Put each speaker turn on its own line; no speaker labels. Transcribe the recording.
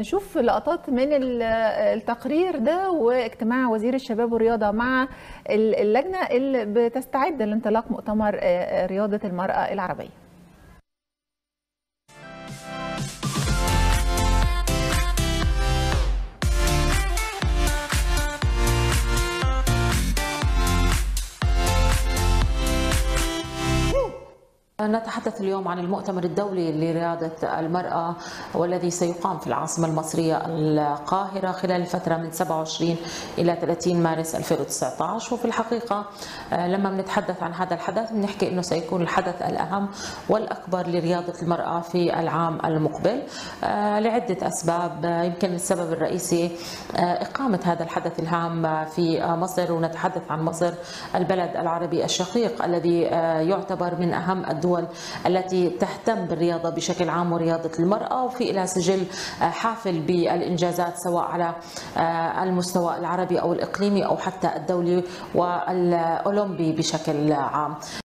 نشوف لقطات من ال- التقرير ده واجتماع وزير الشباب والرياضة مع ال- اللجنة اللي بتستعد لانطلاق مؤتمر آه، رياضة المرأة العربية.
نتحدث اليوم عن المؤتمر الدولي لرياضة المرأة والذي سيقام في العاصمة المصرية القاهرة خلال الفترة من 27 إلى 30 مارس 2019 وفي الحقيقة آه، لما بنتحدث عن هذا الحدث بنحكي أنه سيكون الحدث الأهم والأكبر لرياضة المرأة في العام المقبل. آه، لعدة أسباب آه، يمكن السبب الرئيسي إقامة هذا الحدث الهام في مصر ونتحدث عن مصر البلد العربي الشقيق الذي يعتبر من أهم الدول التي تهتم بالرياضة بشكل عام ورياضة المرأة وفي لها سجل آه، حافل بالإنجازات سواء على آه، المستوى العربي أو الإقليمي أو حتى الدولي والأولمبي بشكل عام.